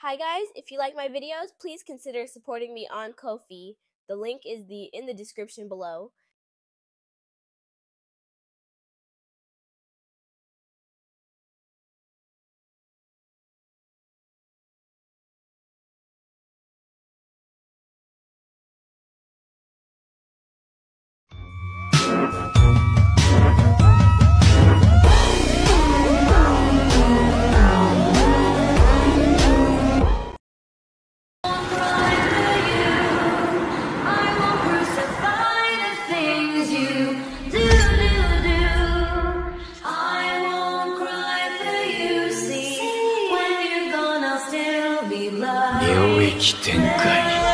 Hi guys, if you like my videos, please consider supporting me on Ko-fi. The link is the in the description below. 激展開。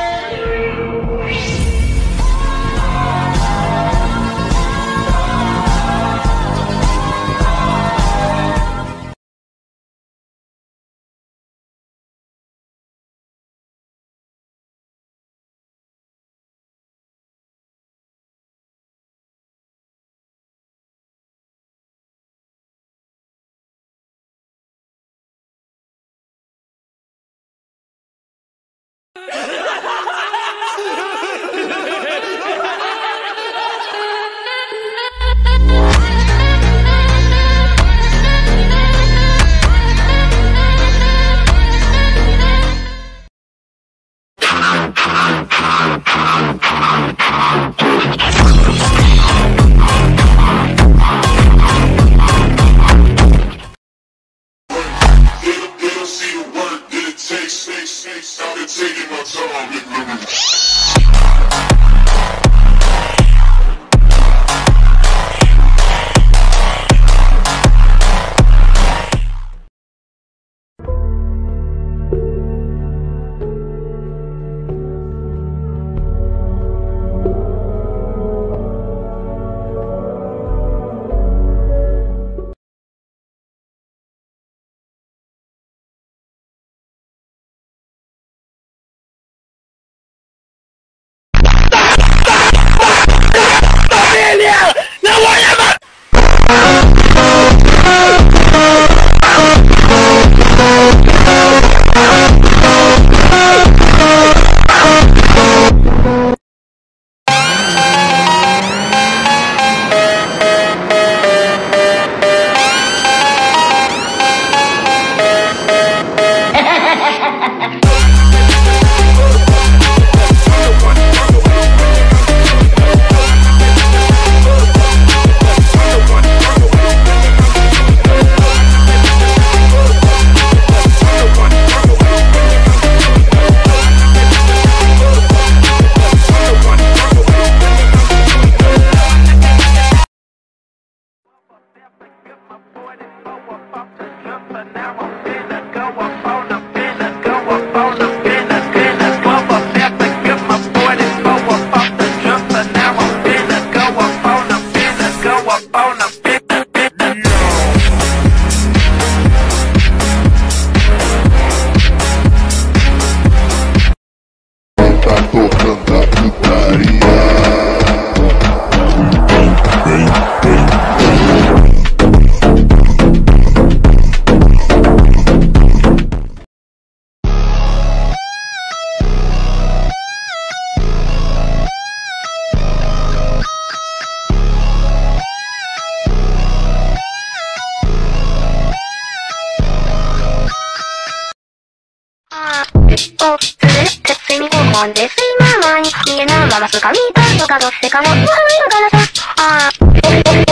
もんです。いままに見えなまますかみたいとかどっせかも。言わないのかなさあ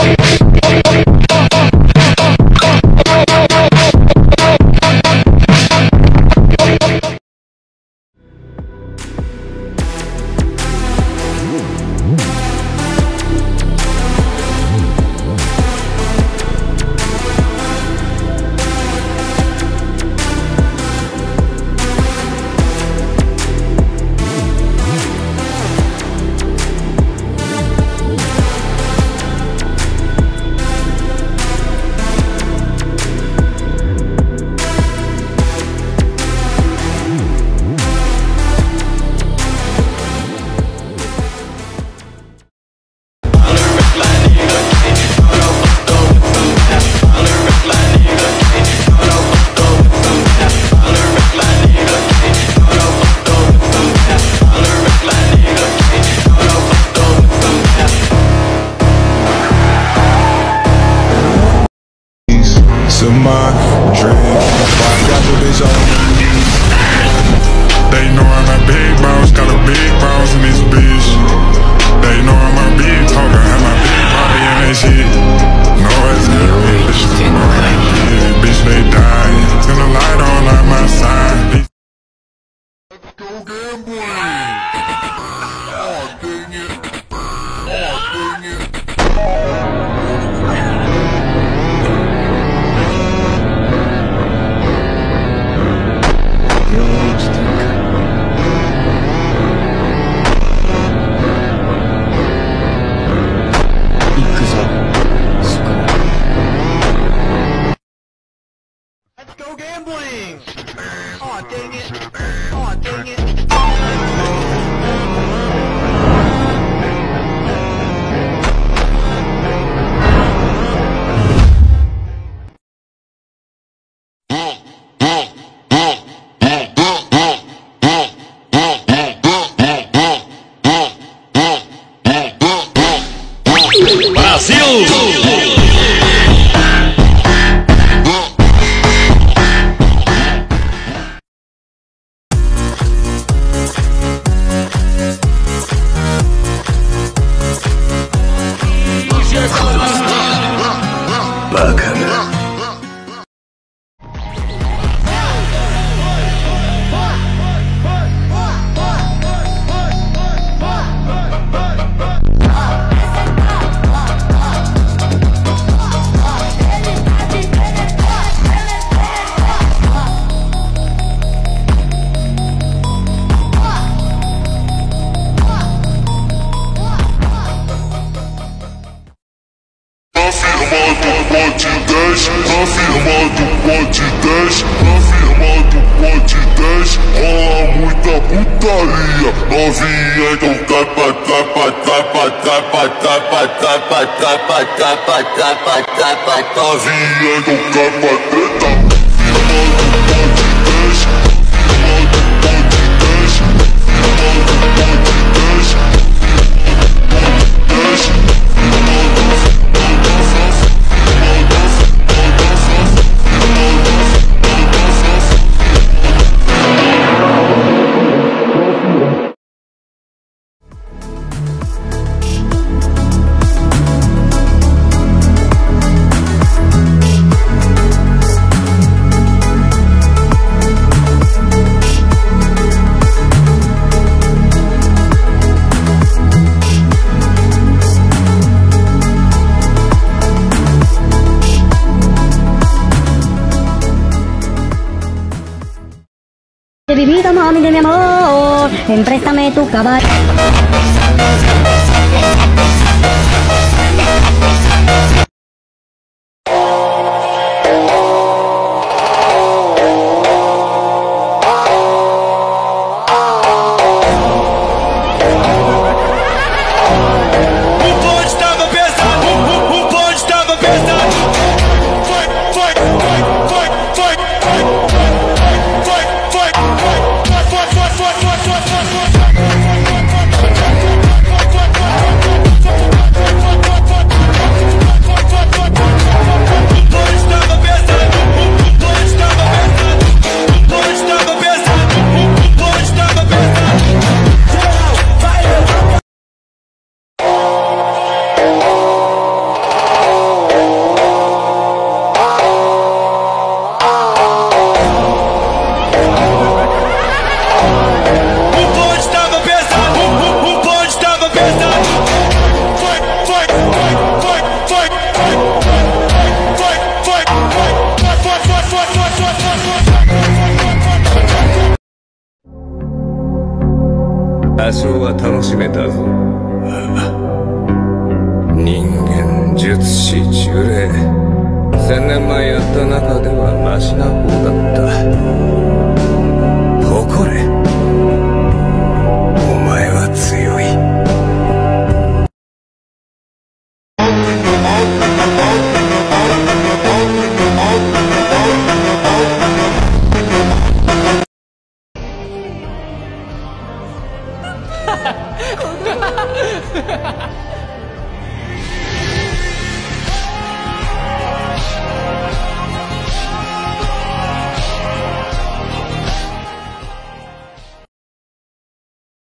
drink. I got your bitch on They know I'm a big bounce, got a big bounce in this bitch. They know I'm a big talker, have my big body in that shit. No, it's bitch. Yeah, bitch, they die. Turn the light 10, confirmado pode 10, confirmado pode 10, rola muita putaria, novinha então tapa, tapa, tapa, tapa, tapa, tapa, tapa, tapa, tapa, tapa, novinha então capa treta. Confirmado pode mami de mi amor, empréstame tu caballo. 少は楽しめたぞ。人間術師呪霊。千年前やった中ではマシな方だった。